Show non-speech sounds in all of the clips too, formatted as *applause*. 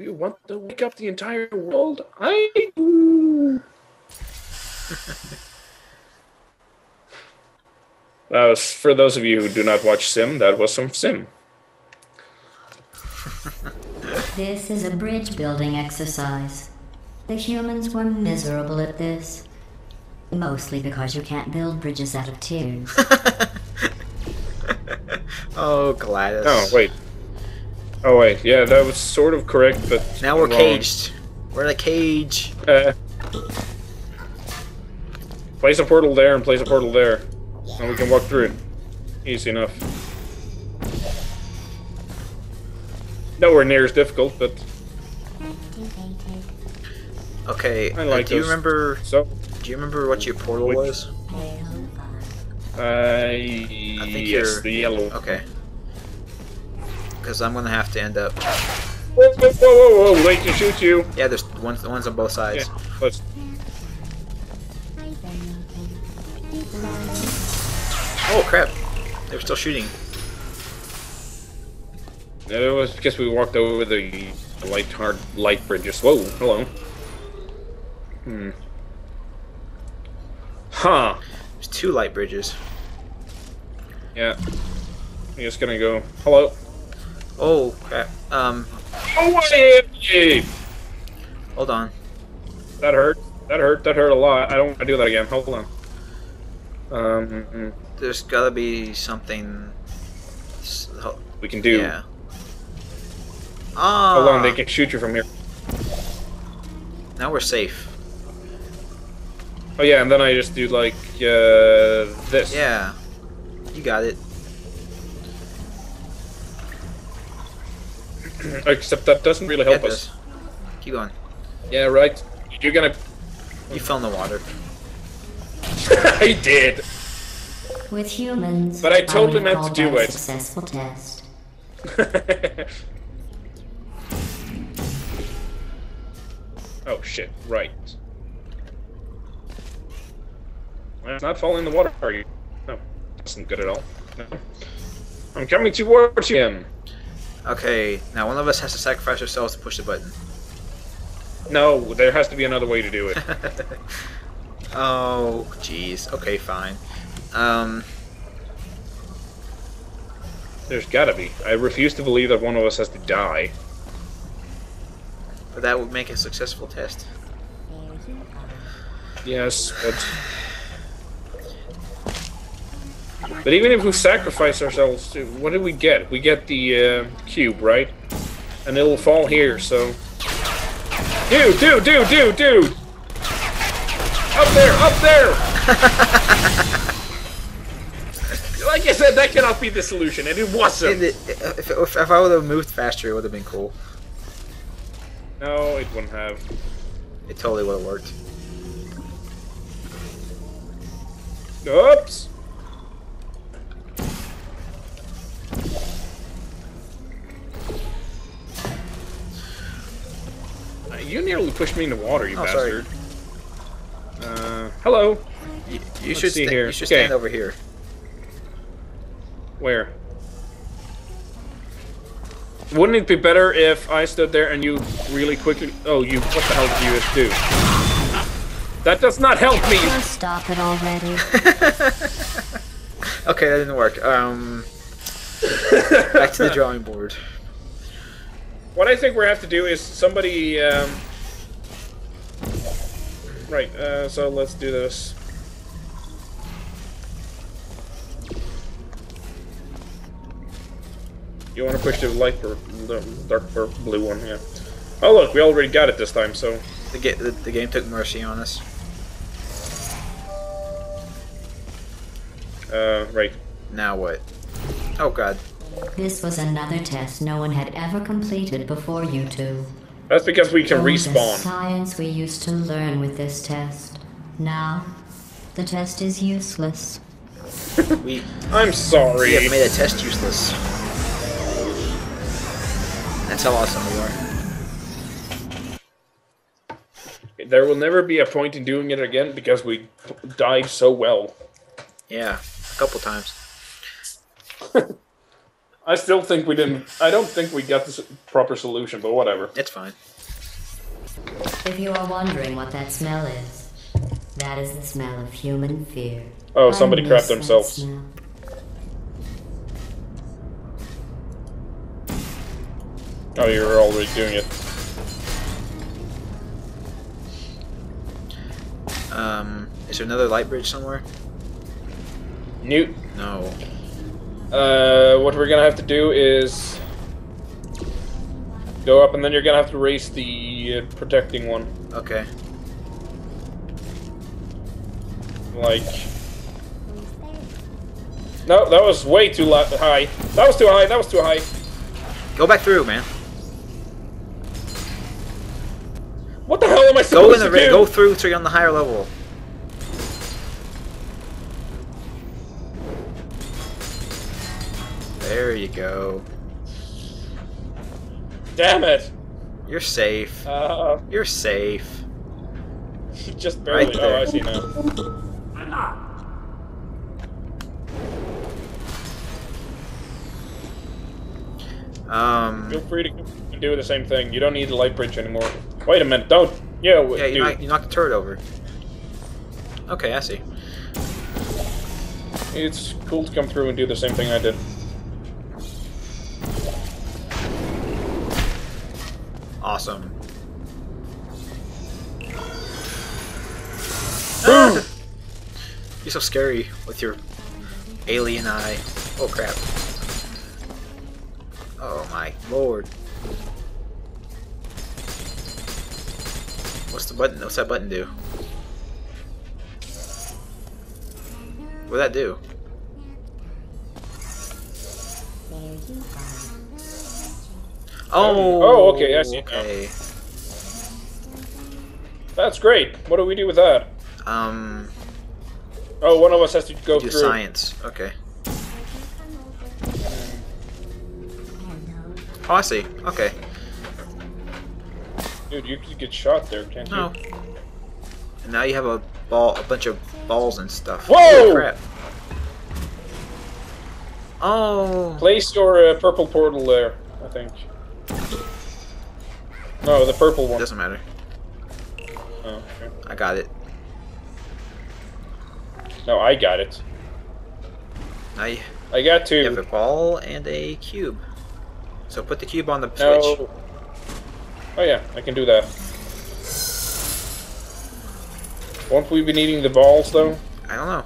you want to wake up the entire world? I do. *laughs* Uh, that was for those of you who do not watch Sim. That was some Sim. *laughs* This is a bridge building exercise. The humans were miserable at this. Mostly because you can't build bridges out of tears. *laughs* Oh, GLaDOS. Oh wait. Oh wait. Yeah, that was sort of correct, but Now we're wrong. caged. We're in a cage. Uh, place a portal there and place a portal there, and we can walk through it. Easy enough. Nowhere near as difficult, but Okay. I uh, like do you remember? so Do you remember what your portal Which- was? uh, I think yes, you're- the yellow. Okay. Because I'm gonna have to end up. Whoa, whoa, whoa, whoa! They can shoot you. Yeah, there's ones, the ones on both Yeah, sides. let's. Oh crap! They're still shooting. Yeah, It was because we walked over the light hard light bridges. Whoa, hello. Hmm. Huh. There's two light bridges. Yeah. I'm just gonna go. Hello. Oh crap. Um, wait! hold on. That hurt. That hurt. That hurt a lot. I don't want to do that again. Hold on. Um, There's gotta be something. we can do. Yeah. Ah. Hold on. They can shoot you from here. Now we're safe. Oh yeah, and then I just do like uh, this. Yeah. You got it. Oh, except that doesn't really help it us. Keep going. Yeah, right. You're gonna. You fell in the water. *laughs* I did. With humans, But I told him not to do it. Successful test. *laughs* oh shit! Right. Well, it's not falling in the water, are you? No, that's not good at all. No. I'm coming towards you. Again. Okay. Now one of us has to sacrifice ourselves to push the button. No, there has to be another way to do it. *laughs* oh, jeez. Okay, fine. Um. There's gotta be. I refuse to believe that one of us has to die. But that would make a successful test. Yes, but. But even if we sacrifice ourselves, to- what do we get? We get the uh, cube, right? And it'll fall here, so. Dude, dude, dude, dude, dude! Up there, up there! *laughs* like I said, that cannot be the solution, and it wasn't. It- it- if, if, if I would have moved faster, it would have been cool. No, it wouldn't have. It totally would have worked. Oops! Pushed me in the water, you Oh, sorry. bastard. Uh, hello. You, you Let's should see sta- here. You should Okay. stand over here. Where? Wouldn't it be better if I stood there and you really quickly... Oh, you... What the hell did you just do? That does not help me! Stop it already. *laughs* Okay, that didn't work. Um, back to the *laughs* drawing board. What I think we have to do is somebody. Um... Right. Uh, so let's do this. You want to push the light pur- the dark pur- blue one, yeah. Oh look, we already got it this time. So The, ga- the, the game took mercy on us. uh, right. Now what? Oh god. This was another test no one had ever completed before you two. That's because we can The respawn. science we used to learn with this test. Now, the test is useless. *laughs* We, I'm we sorry. have made a test useless. That's how awesome we are. There will never be a point in doing it again because we died so well. Yeah, a couple times. *laughs* I still think we didn't. I don't think we got the proper solution, but whatever. It's fine. If you are wondering what that smell is, that is the smell of human fear. Oh, somebody miss crapped themselves. smell. Oh, you're already doing it. Um, is there another light bridge somewhere? Newt. No. Uh, what we're gonna have to do is go up, and then you're gonna have to race the uh, protecting one. Okay. Like, no, that was way too high. That was too high. That was too high. Go back through, man. What the hell am I supposed Go in the to do? go through so you're on the higher level. There you go. Damn it! You're safe. Uh, You're safe. *laughs* just barely. Right oh. I see now. Um. Feel free to do the same thing. You don't need the light bridge anymore. Wait a minute. Don't. Yeah, Yeah, you knocked, you knocked the turret over. Okay, I see. It's cool to come through and do the same thing I did. Awesome. Boom! Ah! You're so scary with your alien eye. Oh crap. Oh my lord. What's the button? What's that button do? What'd that do? Oh, Oh, okay, I see now. Okay. That's great. What do we do with that? Um, Oh, one of us has to go do through. science. Okay. Oh, I see. Okay. Dude, you could get shot there, can't you? No. And now you have a ball, a bunch of balls and stuff. Whoa! Oh, crap. Oh. Place your uh, purple portal there, I think. No, the purple one. Doesn't matter. Oh, okay. I got it. No, I got it. You, I got two. you have a ball and a cube. So put the cube on the switch. Oh yeah, I can do that. Won't we be needing the balls though? I don't know.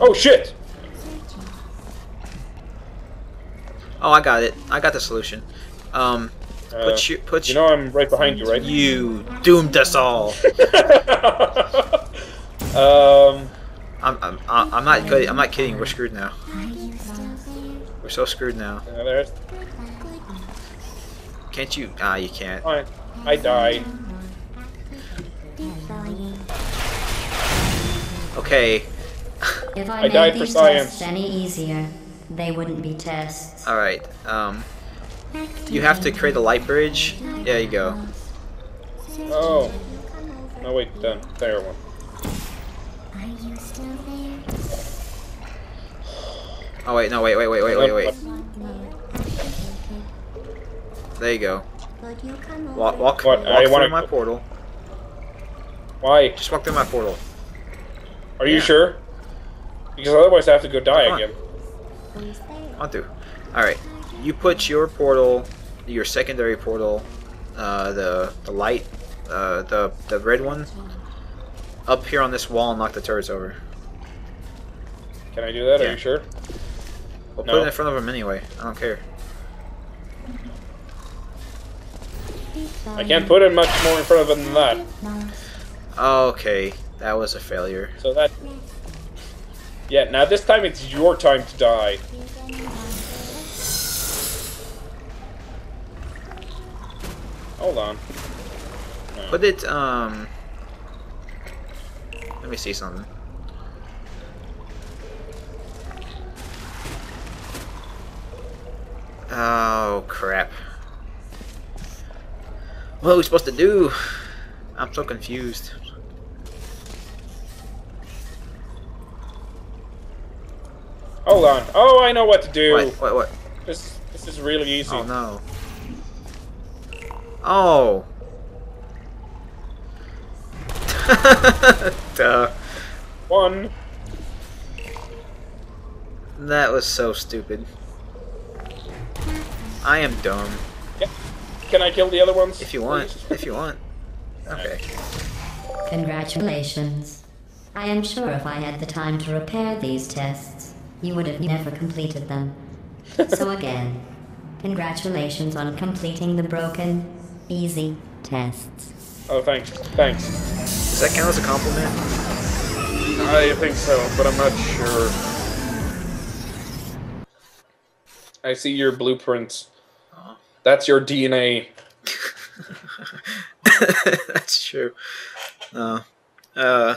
Oh shit! Oh, I got it. I got the solution. Um, Uh, put you, put you know I'm right behind you, right? You doomed us all. *laughs* um, I'm, I'm, I'm not good. I'm not kidding. We're screwed now. We're so screwed now. Can't you? Ah, you can't. fine. I died. Okay. If I, I made died for science. tests any easier, they wouldn't be tests. All right. Um, you have to create a light bridge. There you go. Oh. No wait, done. There one. Oh wait, no, wait, wait, wait, wait, wait, wait. There you go. Walk, walk, What? walk I through wanna- my portal. Why? Just walk through my portal. Are you Yeah. sure? Because otherwise I have to go die again. On through. All right. You put your portal, your secondary portal, uh, the the light, uh, the the red one, up here on this wall and knock the turrets over. Can I do that? Are Yeah. you sure? We'll put No. it in front of them anyway. I don't care. I can't put it much more in front of it than that. Okay, that was a failure. So that. Yeah, now this time it's your time to die. Hold on. No. Put it, um... Let me see something. Oh, crap. What are we supposed to do? I'm so confused. Hold on. Oh, I know what to do. What? What? What? This this is really easy. Oh no. Oh. *laughs* Duh. One. That was so stupid. I am dumb. Can I kill the other ones? If you want. If you want. Okay. Congratulations. I am sure if I had the time to repair these tests, you would have never completed them. *laughs* so again, congratulations on completing the broken, easy tests. Oh, thanks. Thanks. Does that count as a compliment? I think so, but I'm not sure. I see your blueprints. That's your DNA. *laughs* That's true. Uh, uh,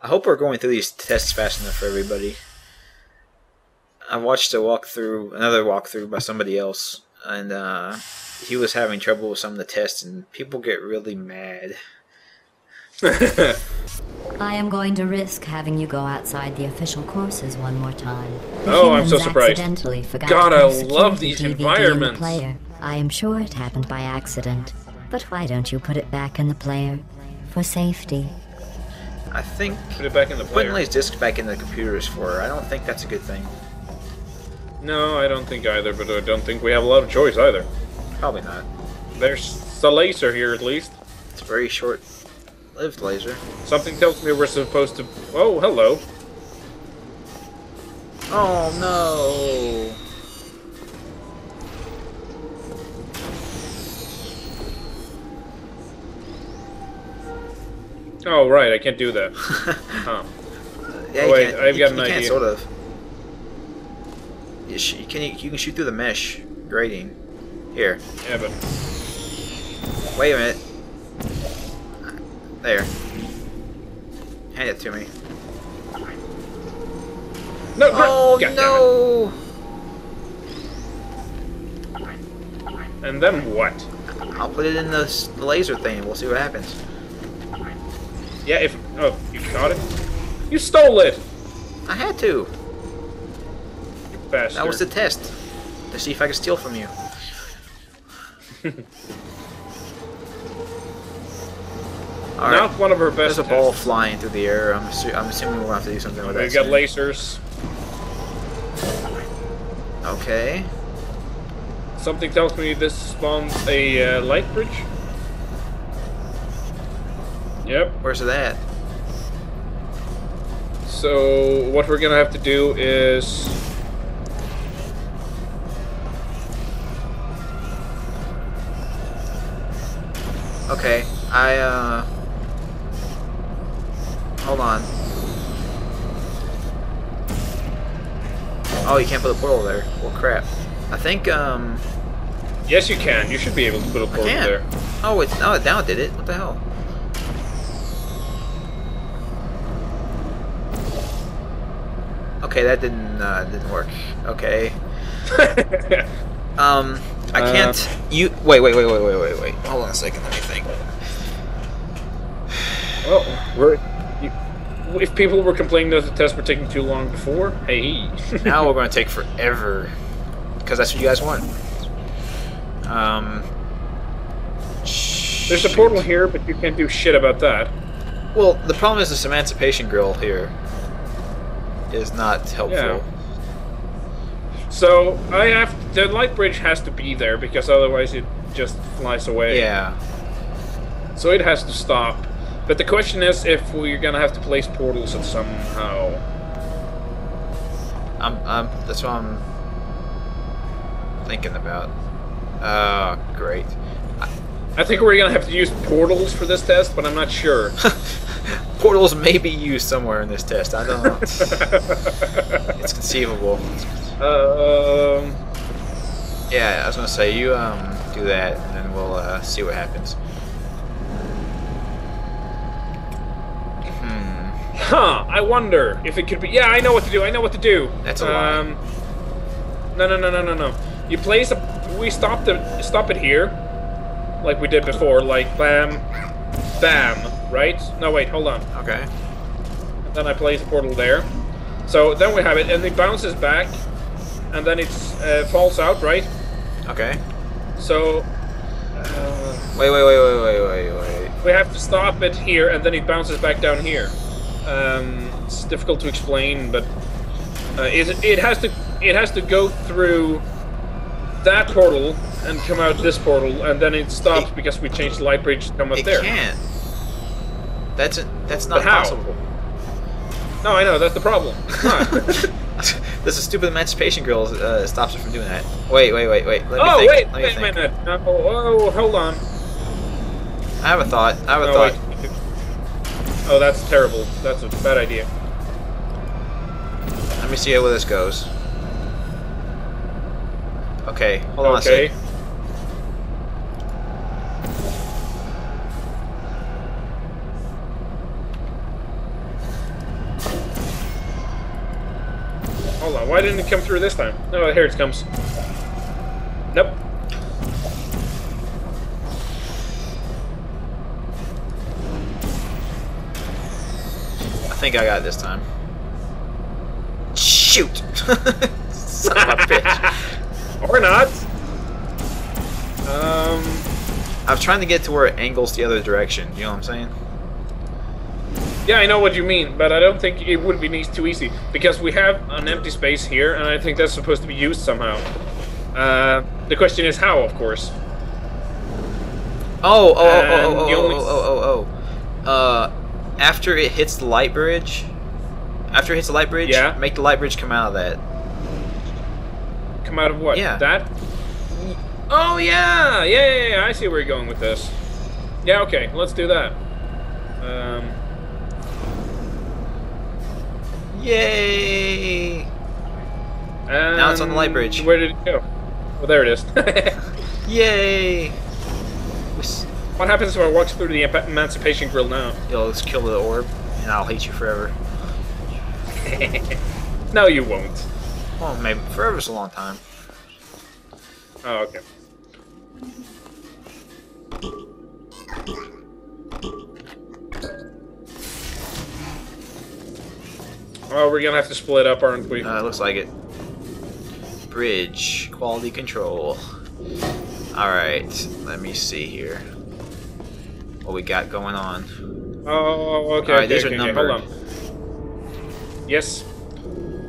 I hope we're going through these tests fast enough for everybody. I watched a walkthrough, another walkthrough by somebody else, and uh, he was having trouble with some of the tests, and people get really mad. *laughs* I am going to risk having you go outside the official courses one more time. The Oh, I'm so surprised. accidentally forgot God, to I put a love these DVD in the player. I am sure it happened by accident. But why don't you put it back in the player? For safety. I think Put it back in the putting player. these discs back in the computer is for. her. I don't think that's a good thing. No, I don't think either, but I don't think we have a lot of choice either. Probably not. There's the laser here, at least. It's a very short-lived laser. Something tells me we're supposed to. Oh, hello. Oh no! Oh, right, I can't do that. *laughs* Huh. Yeah, Oh, wait, can. I've you, got an idea. sort of. You, can you can shoot through the mesh grating. Here, Yeah, but. wait a minute. There. Hand it to me. No! Oh God no! And then what? I'll put it in the, laser thing and we'll see what happens. Yeah, if. Oh, you got it? You stole it! I had to. Bastard. That was the test. To see if I could steal from you. *laughs* Alright. Not one of her best. There's a ball tests. flying through the air. I'm, I'm assuming we'll have to do something with that. We've got soon. lasers. Okay. Something tells me this spawns a uh, light bridge. Yep. Where's it at? So what we're gonna have to do is Okay. I, uh... Hold on. Oh, you can't put a portal there. Well, crap. I think, um... yes, you can. You should be able to put a portal there. Oh, it's... Oh, now it did it. What the hell? Okay, that didn't, uh, didn't work. Okay. *laughs* Um, I Uh, can't... You... Wait, wait, wait, wait, wait, wait, wait. Hold on a second, let me think. well, *sighs* we're. You, if people were complaining that the tests were taking too long before, hey. *laughs* now we're going to take forever. Because that's what you guys want. Um... There's a portal here, but you can't do shit about that. Well, the problem is this emancipation grill here is not helpful. Yeah. So I have the light bridge has to be there because otherwise it just flies away. Yeah. So it has to stop. But the question is if we're gonna have to place portals at somehow. I'm, I'm, that's what I'm thinking about. Oh, great. I think we're gonna have to use portals for this test, but I'm not sure. *laughs* Portals may be used somewhere in this test. I don't know. *laughs* it's conceivable. um, Yeah, I was gonna say you um do that, and then we'll uh, see what happens. Hmm. huh? I wonder if it could be. Yeah, I know what to do. I know what to do. That's a lie. um, No, no, no, no, no, no. You place a. We stop the stop it here, like we did before. Like bam, bam. Right? No, wait. Hold on. Okay. And Then I place a portal there. So then we have it, and it bounces back, and then it uh, falls out, right? Okay. So uh, Wait, wait, wait, wait, wait, wait, wait. we have to stop it here, and then it bounces back down here. Um, it's difficult to explain, but uh, it, it has to it has to go through that portal and come out this portal, and then it stops It- because we changed the light bridge to come up It there. can't. That's a, that's not possible. No, I know that's the problem. *laughs* This is stupid emancipation grill uh, stops her from doing that. Wait, wait, wait, wait. Let me oh think. wait, Let me wait a minute. No, oh, hold on. I have a thought. I have a Oh, thought. wait. Oh, that's terrible. That's a bad idea. Let me see how this goes. Okay, hold on a okay. sec. Why didn't it come through this time? Oh, here it comes. Nope. I think I got it this time. Shoot! *laughs* Son of a bitch. *laughs* Or not. Um. I'm trying to get to where it angles the other direction. You know what I'm saying? Yeah, I know what you mean, but I don't think it would be too easy because we have an empty space here, and I think that's supposed to be used somehow. Uh, the question is how, of course. Oh, oh, oh, oh, oh, oh, oh, oh, oh, oh. Uh, after it hits the light bridge, after it hits the light bridge, Yeah. make the light bridge come out of that. Come out of what? Yeah. That? Oh, yeah! Yeah, yeah, yeah, I see where you're going with this. Yeah, okay, let's do that. Um, Yay! and Now it's on the light bridge. Where did it go? Well, there it is. *laughs* *laughs* Yay! What happens if I walk through the Emancipation Grill now? You'll just kill the orb, and I'll hate you forever. *laughs* no, you won't. Well, maybe forever's a long time. Oh, okay. Oh, we're gonna have to split up, aren't we? Uh, looks like it. Bridge quality control. All right, let me see here. What we got going on? oh, okay. Alright, okay, these are okay, okay. Hold on. Yes.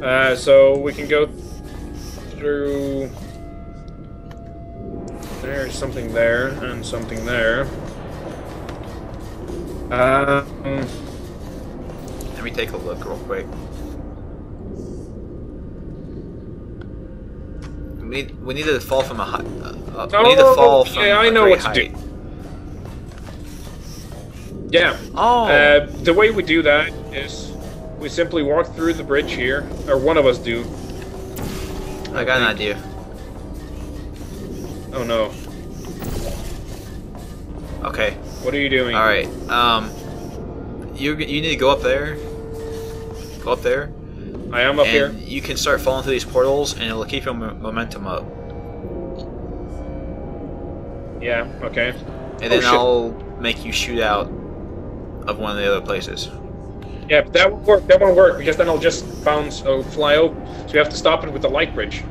Uh, so we can go through. There's something there and something there. Um. Let me take a look real quick. We need, we need to fall from a high. Uh, uh, we need to Oh, fall from yeah, I know what to do. Yeah. Oh, Uh, the way we do that is we simply walk through the bridge here, or one of us do. I got an idea. Oh no. Okay. What are you doing? All right. Um, you you need to go up there. Go up there, I am up and here. you can start falling through these portals, and it'll keep your mo- momentum up. Yeah, okay. And oh, then Oh. I'll make you shoot out of one of the other places. Yeah, but that won't work. That won't work because then I'll just bounce, oh, fly over. So we have to stop it with the light bridge.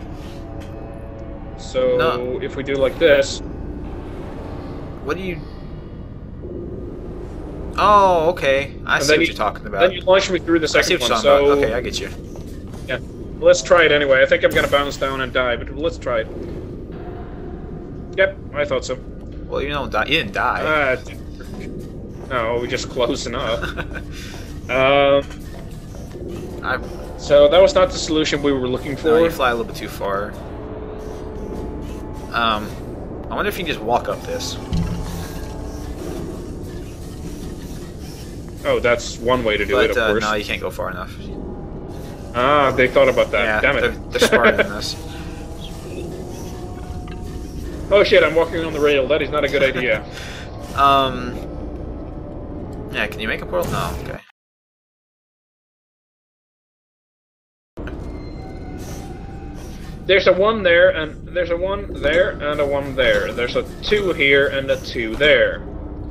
So No. if we do like this, What do you? Oh, okay. I And see what you- you're talking about. then you launch me through the second one. So. Okay, I get you. Yeah, let's try it anyway. I think I'm gonna bounce down and die, but let's try it. Yep, I thought so. Well, you don't die. You didn't die. Uh, no, we just close enough. *laughs* um, I, so that was not the solution we were looking no, for. you fly a little bit too far. Um, I wonder if you can just walk up this. oh, that's one way to do But it, of uh, course. no, you can't go far enough. Ah, they thought about that. yeah, Damn it. they're, they're smarter than us. *laughs* Oh shit, I'm walking on the rail. That is not a good idea. *laughs* Um, yeah, can you make a portal? No, okay. There's a one there, and there's a one there, and a one there. There's a two here, and a two there.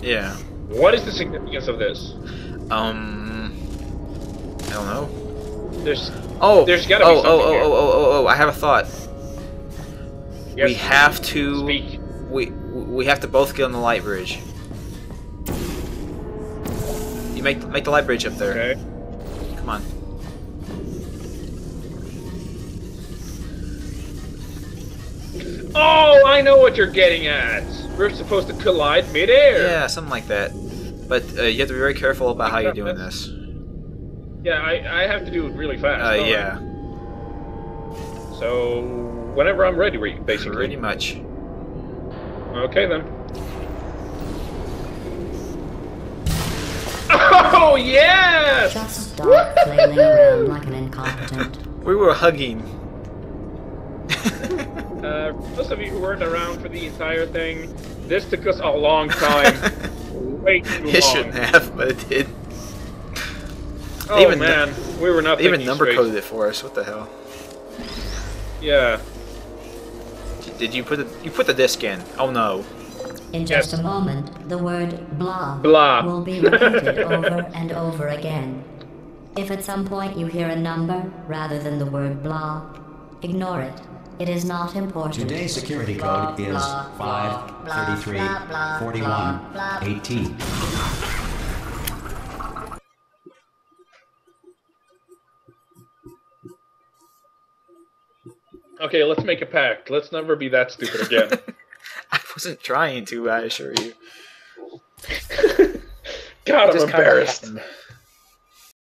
Yeah. What is the significance of this? Um, I don't know. There's Oh, There's gotta be oh, oh, something oh, here. oh, oh, oh, oh, I have a thought. Yes, we have to. Speak. We we have to both get on the light bridge. You make make the light bridge up there. Okay. Come on. Oh, I know what you're getting at. We're supposed to collide midair. Yeah, something like that. But uh, you have to be very careful about how you're doing this. Yeah, I, I have to do it really fast. Uh, don't I? yeah, So whenever I'm ready, basically. pretty much. Okay then. Oh yes! Just stop flailing around like an incompetent. *laughs* We were hugging. Uh, for those of you who weren't around for the entire thing, this took us a long time. *laughs* Way too long. it shouldn't have, but it did. Oh even- man, we were not They even number straight. coded it for us. What the hell? Yeah. Did you put the you put the disc in? Oh no. In just Yes. a moment, the word blah, Blah. will be repeated *laughs* over and over again. If at some point you hear a number rather than the word blah, ignore it. It is not important. Today's security Blah, code is blah, blah, 5, Okay, let's make a pact. Let's never be that stupid again. *laughs* I wasn't trying to. I assure you. God, I'm embarrassed. happened.